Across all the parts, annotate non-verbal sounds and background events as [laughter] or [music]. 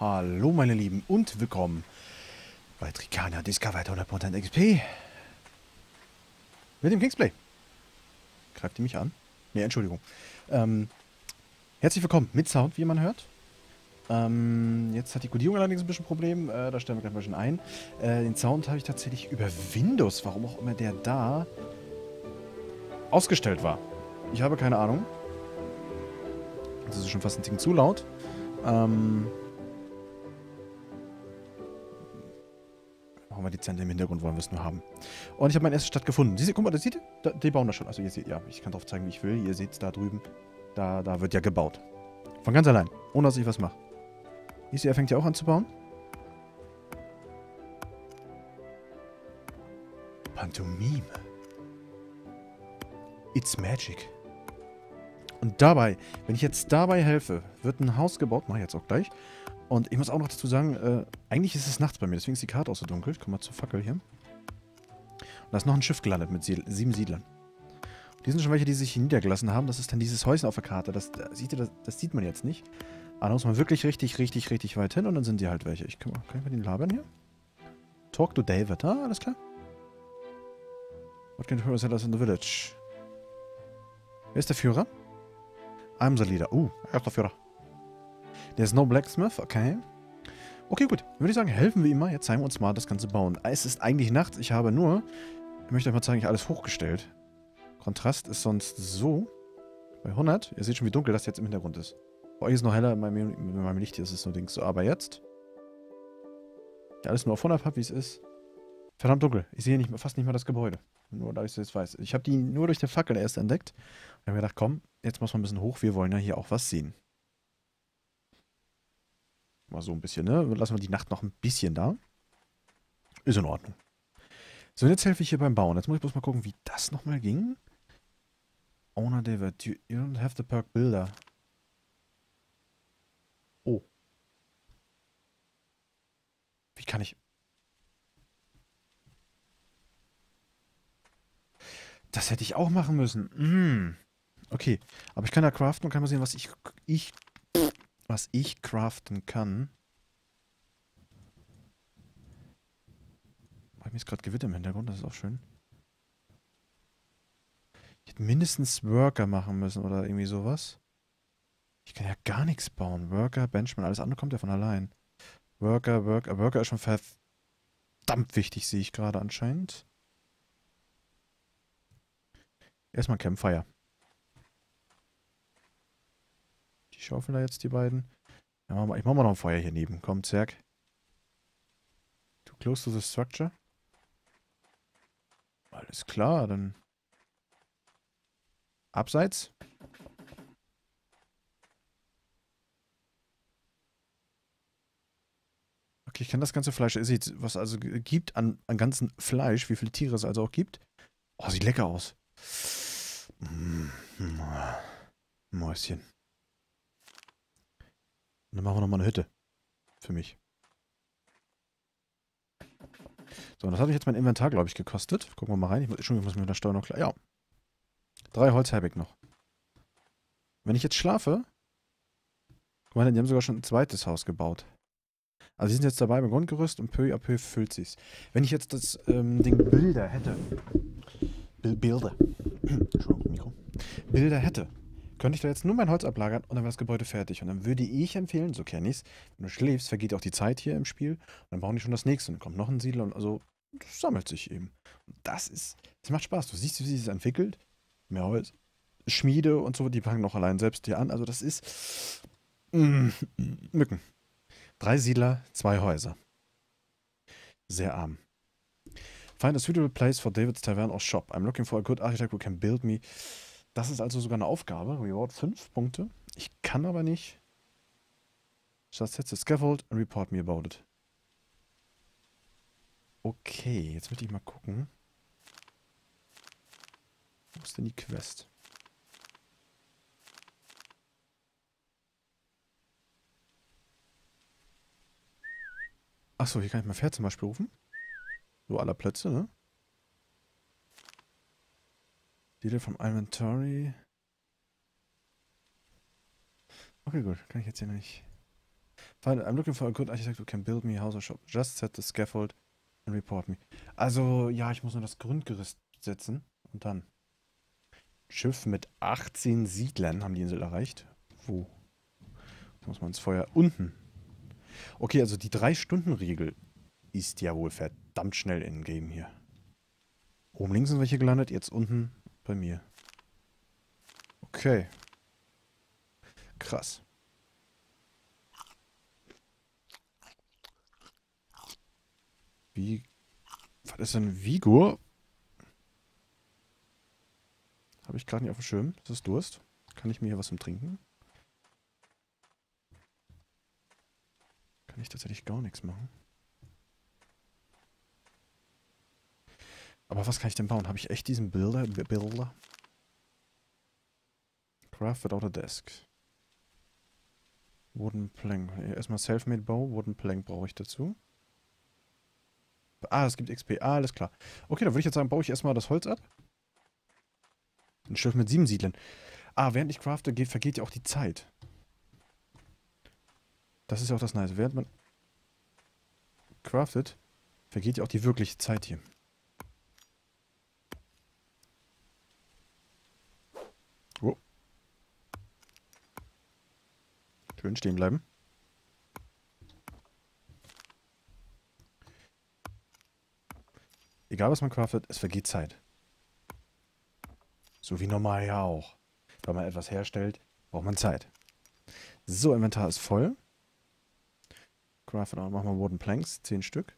Hallo meine Lieben und willkommen bei Tricana Discovered 100% XP mit dem Kingsplay. Greift ihr mich an? Ne, Entschuldigung. Ähm, herzlich willkommen mit Sound, wie man hört. Ähm, jetzt hat die Codierung allerdings ein bisschen Problem, äh, da stellen wir gleich mal schon ein. Äh, den Sound habe ich tatsächlich über Windows, warum auch immer der da ausgestellt war. Ich habe keine Ahnung. Das ist schon fast ein Ticken zu laut. Ähm, machen wir dezent im Hintergrund, wollen wir es nur haben. Und ich habe meine erste Stadt gefunden. Du, guck mal, das ihr? Da, die bauen da schon. Also ihr seht, ja, ich kann drauf zeigen, wie ich will. Ihr seht es da drüben. Da, da wird ja gebaut. Von ganz allein. Ohne dass ich was mache. Siehst du, er fängt ja auch an zu bauen. Pantomime. It's magic. Und dabei, wenn ich jetzt dabei helfe, wird ein Haus gebaut, mache ich jetzt auch gleich. Und ich muss auch noch dazu sagen, äh, eigentlich ist es nachts bei mir, deswegen ist die Karte auch so dunkel. Ich komme mal zur Fackel hier. Und da ist noch ein Schiff gelandet mit sied sieben Siedlern. Die sind schon welche, die sich hier niedergelassen haben. Das ist dann dieses Häuschen auf der Karte. Das, das, sieht, das, das sieht man jetzt nicht. Aber da muss man wirklich richtig, richtig, richtig weit hin und dann sind die halt welche. Ich kann, kann ich mal den labern hier? Talk to David. Ah, alles klar. What can you tell us in the village? Wer ist der Führer? I'm the leader. Uh, er ist der Führer. There's no blacksmith, okay. Okay, gut. Dann würde ich sagen, helfen wir ihm mal. Jetzt zeigen wir uns mal das ganze Bauen. Es ist eigentlich nachts. Ich habe nur, ich möchte euch mal zeigen, ich habe alles hochgestellt. Kontrast ist sonst so. Bei 100. Ihr seht schon, wie dunkel das jetzt im Hintergrund ist. Bei euch ist es noch heller, bei bei meinem Licht hier ist es so Dings so. Aber jetzt, ich alles nur auf 100 habe, wie es ist. Verdammt dunkel. Ich sehe nicht, fast nicht mal das Gebäude. Nur da ich es jetzt weiß. Ich habe die nur durch den Fackel erst entdeckt. Und habe mir gedacht, komm, jetzt muss man ein bisschen hoch. Wir wollen ja hier auch was sehen. Mal so ein bisschen, ne? Lassen wir die Nacht noch ein bisschen da. Ist in Ordnung. So, jetzt helfe ich hier beim Bauen. Jetzt muss ich bloß mal gucken, wie das nochmal ging. Owner David, you, you don't have the perk builder. Oh. Wie kann ich... Das hätte ich auch machen müssen. Mm. Okay, aber ich kann da craften und kann mal sehen, was ich, ich, was ich craften kann. Bei mir ist gerade Gewitter im Hintergrund, das ist auch schön. Ich hätte mindestens Worker machen müssen oder irgendwie sowas. Ich kann ja gar nichts bauen. Worker, Benchman, alles andere kommt ja von allein. Worker, Worker, Worker ist schon verdammt wichtig, sehe ich gerade anscheinend. Erstmal Campfire. Die schaufeln da jetzt die beiden. Ja, ich mach mal noch ein Feuer hier neben. Komm, Zerg. Too close to the structure. Alles klar, dann... Abseits. Okay, ich kann das ganze Fleisch... Ihr seht, was also gibt an, an ganzen Fleisch, wie viele Tiere es also auch gibt. Oh, sieht lecker aus. Mm, Mäuschen. Dann machen wir nochmal eine Hütte. Für mich. So, und das hat mich jetzt mein Inventar, glaube ich, gekostet. Gucken wir mal rein. Ich muss, Entschuldigung, muss mit der Steuer noch klar. Ja. Drei Holz habe ich noch. Wenn ich jetzt schlafe. Guck mal, die haben sogar schon ein zweites Haus gebaut. Also sie sind jetzt dabei beim Grundgerüst und peu à peu füllt sich's. Wenn ich jetzt das ähm, Ding Bilder hätte. Bilder. [clears throat] Entschuldigung, Mikro. Bilder hätte. Könnte ich da jetzt nur mein Holz ablagern und dann wäre das Gebäude fertig. Und dann würde ich empfehlen, so kenne ich es, wenn du schläfst, vergeht auch die Zeit hier im Spiel. Und dann bauen die schon das nächste. Und dann kommt noch ein Siedler und also das sammelt sich eben. Und das ist, das macht Spaß. Du siehst, wie sich das entwickelt. Mehr Holz. Schmiede und so, die fangen noch allein selbst hier an. Also das ist mm, Mücken. Drei Siedler, zwei Häuser. Sehr arm. Find a suitable place for David's Tavern or shop. I'm looking for a good architect who can build me. Das ist also sogar eine Aufgabe. Reward 5 Punkte. Ich kann aber nicht. Just set the scaffold and report me about it. Okay, jetzt möchte ich mal gucken. Wo ist denn die Quest? Achso, hier kann ich mein Pferd zum Beispiel rufen. So aller Plätze, ne? Deal vom Inventory. Okay, gut. Kann ich jetzt hier nicht. Fine, I'm looking for a good architect who can build me a house or shop. Just set the scaffold and report me. Also, ja, ich muss nur das Grundgerüst setzen und dann. Schiff mit 18 Siedlern haben die Insel erreicht. Wo? Muss man ins Feuer unten. Okay, also die 3-Stunden-Regel ist ja wohl verdammt schnell in Game hier. Oben links sind welche gelandet, jetzt unten bei mir. Okay. Krass. Wie. Was ist denn Vigor? Habe ich gerade nicht auf dem Schirm. Ist das Durst? Kann ich mir hier was zum Trinken? Kann ich tatsächlich gar nichts machen. Aber was kann ich denn bauen? Habe ich echt diesen Bilder? Bilder? Craft without a desk. Wooden Plank. Erstmal Selfmade Bow. Wooden Plank brauche ich dazu. Ah, es gibt XP. Ah, alles klar. Okay, dann würde ich jetzt sagen, baue ich erstmal das Holz ab. Ein Schiff mit sieben Siedlern. Ah, während ich crafte, geht, vergeht ja auch die Zeit. Das ist ja auch das Nice. Während man craftet, vergeht ja auch die wirkliche Zeit hier. Oh. Schön stehen bleiben. Egal was man craftet, es vergeht Zeit. So wie normal ja auch. Wenn man etwas herstellt, braucht man Zeit. So, Inventar ist voll. Craft, machen wir Wooden Planks, 10 Stück.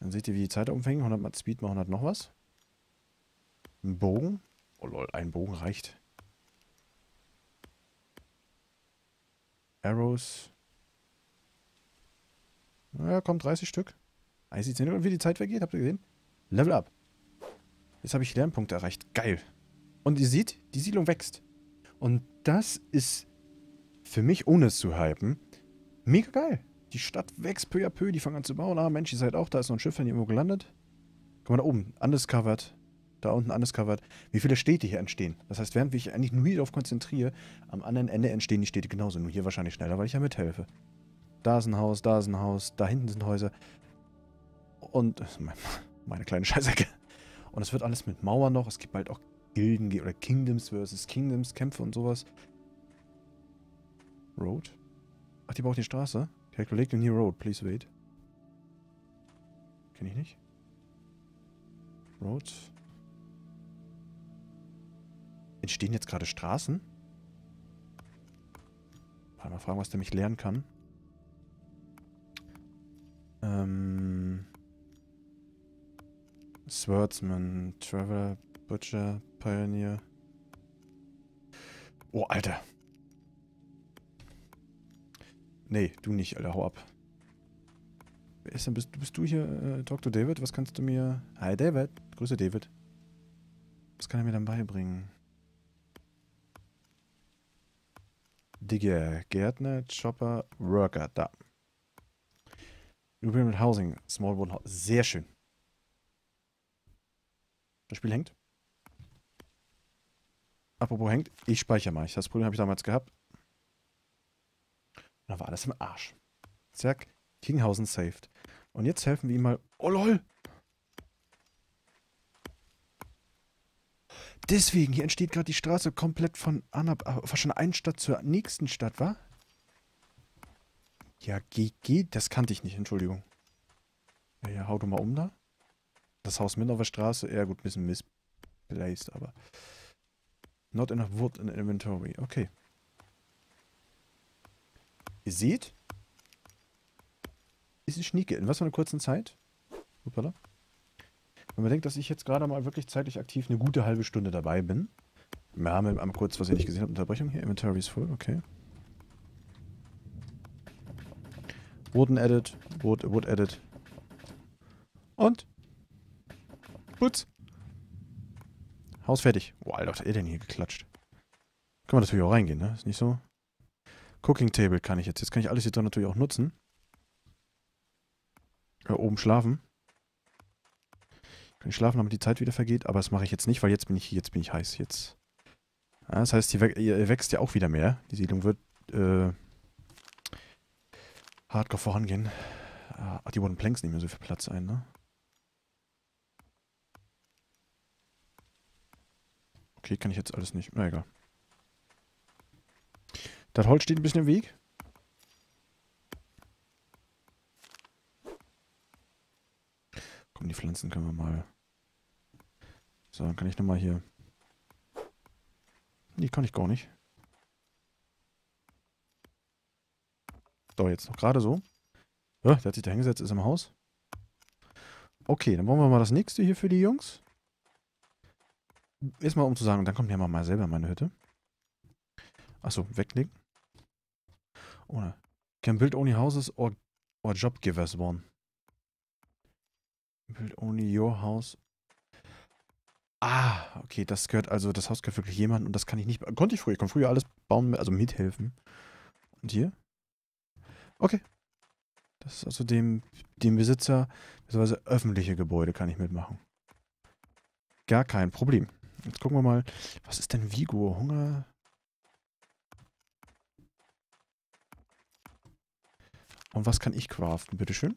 Dann seht ihr, wie die Zeit umfängt. 100 mal Speed mal 100 noch was. Ein Bogen. Oh lol, ein Bogen reicht. Arrows. Naja, kommt 30 Stück. 30 Zentimeter. Und wie die Zeit vergeht, habt ihr gesehen? Level up. Jetzt habe ich Lernpunkte erreicht. Geil. Und ihr seht, die Siedlung wächst. Und das ist für mich, ohne es zu hypen, mega geil. Die Stadt wächst peu à peu, die fangen an zu bauen. Ah, Mensch, ihr seid auch, da ist noch ein Schiff, wenn ihr irgendwo gelandet. Guck mal da oben, undiscovered. Da unten undiscovered. Wie viele Städte hier entstehen. Das heißt, während ich eigentlich nur hier darauf konzentriere, am anderen Ende entstehen die Städte genauso. Nur hier wahrscheinlich schneller, weil ich ja mithelfe. Da ist ein Haus, da ist ein Haus, da hinten sind Häuser. Und [laughs] meine kleine Scheißecke. Und es wird alles mit Mauern noch. Es gibt bald auch Gilden oder Kingdoms versus Kingdoms, Kämpfe und sowas. Road? Ach, die braucht die Straße. Calculate the new road, please wait. Kenn ich nicht. Road. Entstehen jetzt gerade Straßen? Mal fragen, was der mich lernen kann. Ähm. Swordsman, Traveler, Butcher, Pioneer. Oh, Alter. Nee, du nicht, Alter, hau ab. Wer ist denn, bist, bist du hier, äh, Dr. David? Was kannst du mir... Hi, David. Grüße, David. Was kann er mir dann beibringen? Digger, Gärtner, Chopper, Worker, da. New Housing, Small Wood House. Sehr schön. Das Spiel hängt. Apropos hängt, ich speichere mal. Das Problem habe ich damals gehabt. Da war alles im Arsch. Zack, Kinghausen saved. Und jetzt helfen wir ihm mal. Oh lol! Deswegen, hier entsteht gerade die Straße komplett von Anab, von einer Stadt zur nächsten Stadt, wa? Ja, GG, das kannte ich nicht, Entschuldigung. Ja, ja, hau du mal um da. Das Haus mit auf der Straße, ja gut, ein bisschen misplaced, aber... Not enough wood in inventory. Okay. Ihr seht, ist ein Schnieke. In was für einer kurzen Zeit? Hoppala. Wenn man denkt, dass ich jetzt gerade mal wirklich zeitlich aktiv eine gute halbe Stunde dabei bin. Wir haben einmal kurz, was ihr nicht gesehen habt, Unterbrechung hier. Inventory ist voll, okay. Wooden Edit, Wood, Wood Edit. Und? Putz. Haus fertig. Boah, Alter, was hat er denn hier geklatscht? Kann man natürlich auch reingehen, ne? Ist nicht so. Cooking Table kann ich jetzt. Jetzt kann ich alles jetzt natürlich auch nutzen. Ja, oben schlafen. Kann ich schlafen, damit die Zeit wieder vergeht. Aber das mache ich jetzt nicht, weil jetzt bin ich jetzt bin ich heiß. Jetzt. Ja, das heißt, die wächst ja auch wieder mehr. Die Siedlung wird äh, hardcore vorangehen. Ah, die Wooden Planks nehmen mir so viel Platz ein, ne? Okay, kann ich jetzt alles nicht. Na egal. Das Holz steht ein bisschen im Weg. Komm, die Pflanzen können wir mal... So, dann kann ich nochmal hier... Nee, kann ich gar nicht. So, jetzt noch gerade so. Ja, der hat sich da hingesetzt, ist im Haus. Okay, dann wollen wir mal das nächste hier für die Jungs. Erstmal um zu sagen, dann kommt ja mal selber in meine Hütte. Achso, wegklicken. Ohne. Can build only houses or, or job givers one. Build only your house. Ah, okay, das gehört also, das Haus gehört wirklich jemand und das kann ich nicht. Konnte ich früher, ich konnte früher alles bauen, also mithelfen. Und hier? Okay. Das ist also dem, dem Besitzer, beziehungsweise öffentliche Gebäude kann ich mitmachen. Gar kein Problem. Jetzt gucken wir mal, was ist denn Vigo? Hunger? Und was kann ich craften, bitteschön?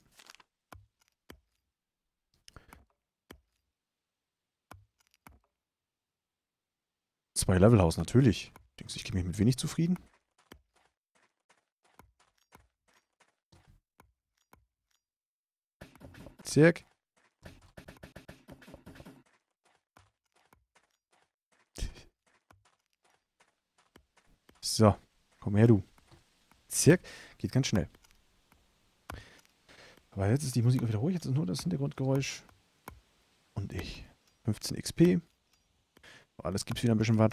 Zwei Levelhaus, natürlich. Denkst du, ich gebe mich mit wenig zufrieden? Zirk. So, komm her, du. Zirk. Geht ganz schnell. Aber jetzt ist die Musik wieder ruhig. Jetzt ist nur das Hintergrundgeräusch. Und ich. 15 XP. Alles gibt es wieder ein bisschen was.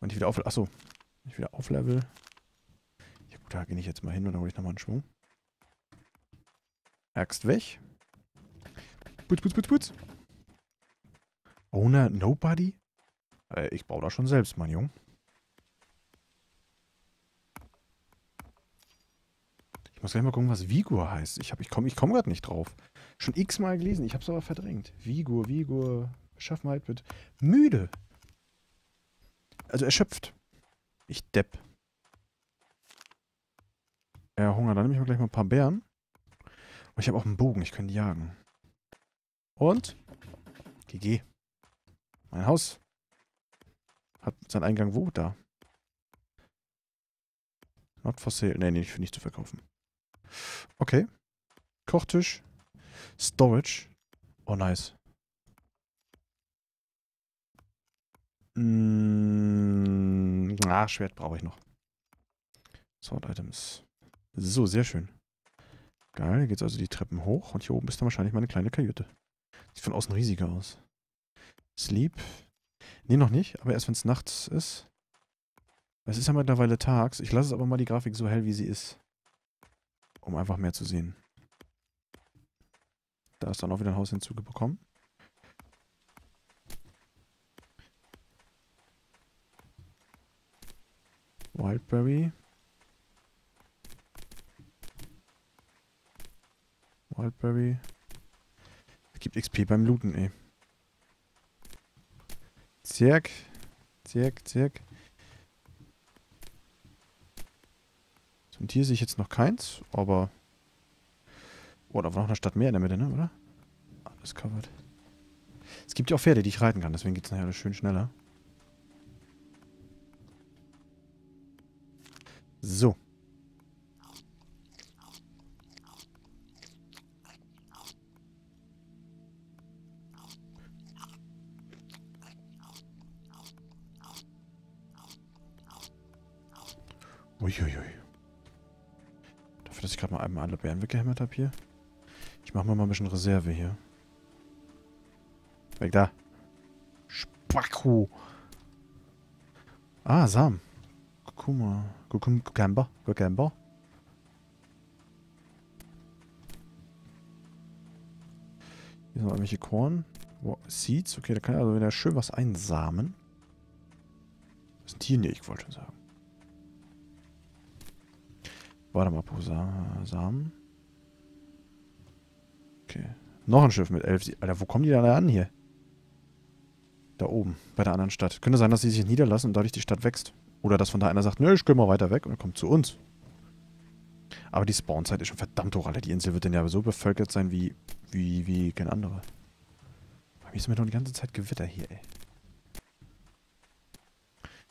Und ich wieder auf. Achso. Ich wieder auflevel. Ja gut, da gehe ich jetzt mal hin und dann hole ich nochmal einen Schwung. Axt weg. Putz, putz, putz, putz. Owner Nobody? Äh, ich baue das schon selbst, mein Junge. Ich muss gleich mal gucken, was Vigur heißt. Ich, ich komme ich komm gerade nicht drauf. Schon x-mal gelesen, ich habe es aber verdrängt. Vigur, Vigur, Beschaffenheit wird müde. Also erschöpft. Ich depp. Ja, Hunger, dann nehme ich mir gleich mal ein paar Bären. Und ich habe auch einen Bogen, ich könnte jagen. Und? GG. Mein Haus hat seinen Eingang wo? Da. Not for sale. Nee, nee, für nicht zu verkaufen. Okay. Kochtisch. Storage. Oh, nice. Mm, ah, Schwert brauche ich noch. Sword Items. So, sehr schön. Geil, geht's also die Treppen hoch und hier oben ist dann wahrscheinlich meine kleine Kajüte. Sieht von außen riesiger aus. Sleep. Nee, noch nicht, aber erst wenn es nachts ist. Es ist ja mittlerweile tags. Ich lasse es aber mal die Grafik so hell, wie sie ist. Um einfach mehr zu sehen. Da ist dann auch wieder ein Haus hinzugekommen. Wildberry. Wildberry. Es gibt XP beim Looten, ey. Zirk. Zirk, Zirk. Und hier sehe ich jetzt noch keins, aber... Oh, da war noch eine Stadt mehr in der Mitte, ne, oder? Alles covered. Es gibt ja auch Pferde, die ich reiten kann, deswegen geht es nachher alles schön schneller. Dass ich gerade mal einmal alle Bären weggehämmert habe hier. Ich mache mir mal ein bisschen Reserve hier. Weg da. Spacko. Ah, Samen. Kurkuma. Cucumber. Cucumber. Hier sind irgendwelche Korn. Seeds. Okay, da kann ich also wieder schön was einsamen. Was sind hier? Nee, ich wollte schon sagen. Warte mal, Samen. Okay. Noch ein Schiff mit elf. Alter, wo kommen die denn an hier? Da oben, bei der anderen Stadt. Könnte sein, dass sie sich niederlassen und dadurch die Stadt wächst. Oder dass von da einer sagt, nö, ich gehe mal weiter weg und kommt zu uns. Aber die Spawnzeit ist schon verdammt hoch, Alter. Die Insel wird dann ja so bevölkert sein wie, wie, wie kein anderer. Bei mir ist mir doch die ganze Zeit Gewitter hier, ey.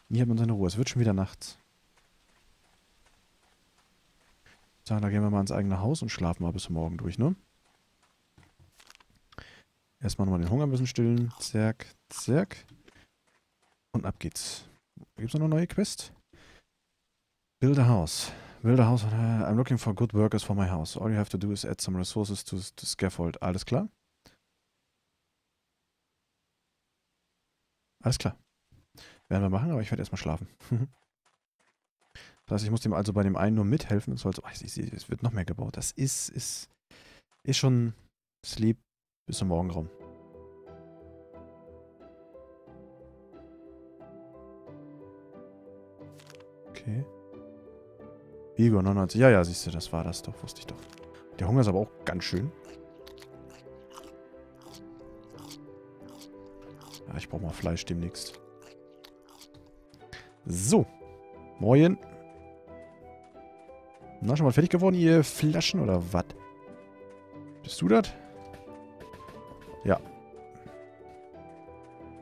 Nie hat man seine Ruhe. Es wird schon wieder nachts. Sagen, da gehen wir mal ins eigene Haus und schlafen mal bis morgen durch, ne? Erstmal nochmal den Hunger ein bisschen stillen. Zerk, zerk. Und ab geht's. Gibt's noch eine neue Quest? Build a house. Build a house. I'm looking for good workers for my house. All you have to do is add some resources to, to scaffold. Alles klar? Alles klar. Werden wir machen, aber ich werde erstmal schlafen. [laughs] das heißt, ich muss dem also bei dem einen nur mithelfen. Es, soll so, es wird noch mehr gebaut. Das ist, ist, ist schon Sleep bis zum Morgenraum. Okay. Igor 99. Ja, ja, siehst du, das war das doch. Wusste ich doch. Der Hunger ist aber auch ganz schön. Ja, ich brauche mal Fleisch demnächst. So. Moin. Na, schon mal fertig geworden, ihr Flaschen oder was? Bist du das? Ja.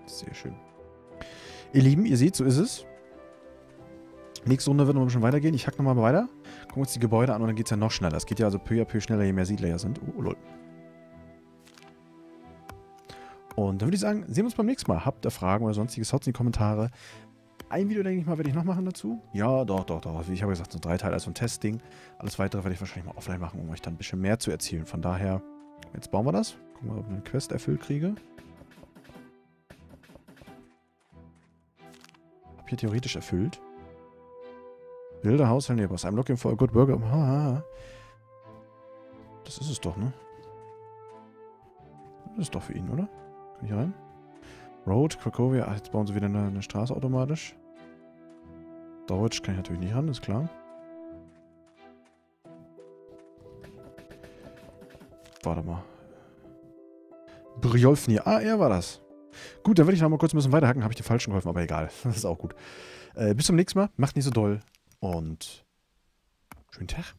Sehr schön. Ihr Lieben, ihr seht, so ist es. Nächste Runde wird noch ein bisschen weitergehen. Ich hack nochmal weiter. Gucken uns die Gebäude an und dann geht es ja noch schneller. Es geht ja also peu à peu schneller, je mehr Siedler ja sind. Oh, lol. Und dann würde ich sagen, sehen wir uns beim nächsten Mal. Habt ihr Fragen oder sonstiges, haut in die Kommentare. Ein Video, denke ich mal, werde ich noch machen dazu. Ja, doch, doch, doch. Wie ich habe gesagt, so drei Teile als ein Testing. Alles weitere werde ich wahrscheinlich mal offline machen, um euch dann ein bisschen mehr zu erzählen. Von daher, jetzt bauen wir das. Gucken wir, ob ich eine Quest erfüllt kriege. Hab hier theoretisch erfüllt. Wilder Haushalt Neighbors. I'm looking for a good burger. Das ist es doch, ne? Das ist doch für ihn, oder? Kann ich rein? Road, Cracovia. Ach, jetzt bauen sie wieder eine, eine Straße automatisch. Deutsch kann ich natürlich nicht ran, ist klar. Warte mal. Briolfni. Ah, er war das. Gut, dann werde ich noch mal kurz ein bisschen weiterhacken. Habe ich dir falschen geholfen, aber egal. [laughs] Das ist auch gut. Äh, bis zum nächsten Mal. Macht nicht so doll. Und schönen Tag.